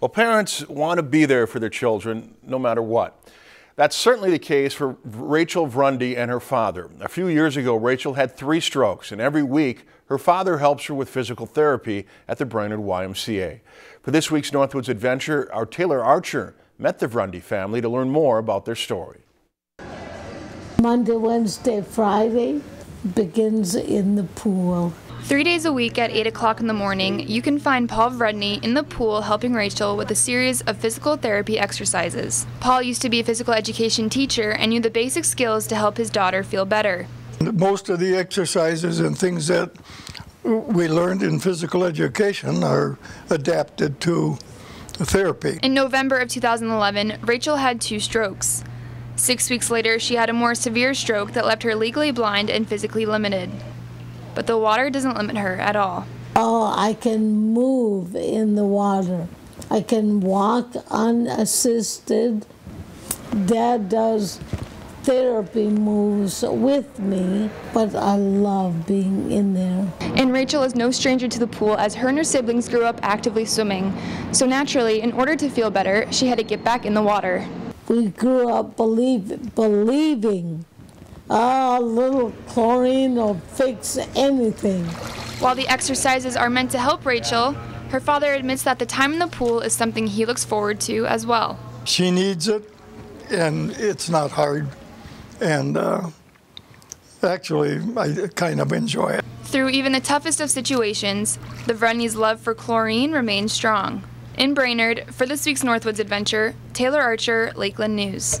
Well, parents want to be there for their children no matter what. That's certainly the case for Rachel Vrundy and her father. A few years ago, Rachel had three strokes, and every week her father helps her with physical therapy at the Brainerd YMCA. For this week's Northwoods Adventure, our Taylor Archer met the Vrundy family to learn more about their story. Monday, Wednesday, Friday begins in the pool. Three days a week at 8 o'clock in the morning, you can find Paul Vrudny in the pool helping Rachel with a series of physical therapy exercises. Paul used to be a physical education teacher and knew the basic skills to help his daughter feel better. Most of the exercises and things that we learned in physical education are adapted to therapy. In November of 2011, Rachel had two strokes. Six weeks later, she had a more severe stroke that left her legally blind and physically limited. But the water doesn't limit her at all. Oh, I can move in the water. I can walk unassisted. Dad does therapy moves with me, but I love being in there. And Rachel is no stranger to the pool as her and her siblings grew up actively swimming. So naturally, in order to feel better, she had to get back in the water. We grew up believe, believing a little chlorine will fix anything. While the exercises are meant to help Rachel, her father admits that the time in the pool is something he looks forward to as well. She needs it, and it's not hard and uh, actually, I kind of enjoy it. Through even the toughest of situations, the Vrunny's love for chlorine remains strong. In Brainerd, for this week's Northwoods Adventure, Taylor Archer, Lakeland News.